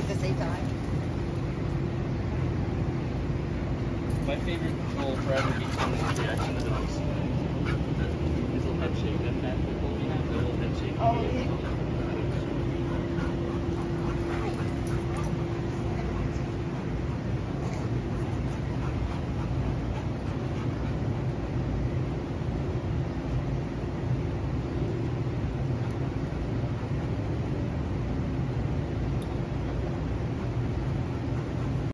at the same time. My favorite control forever be Thomas' reaction to the His uh, little head shake, that fat little head shake. Oh, yeah.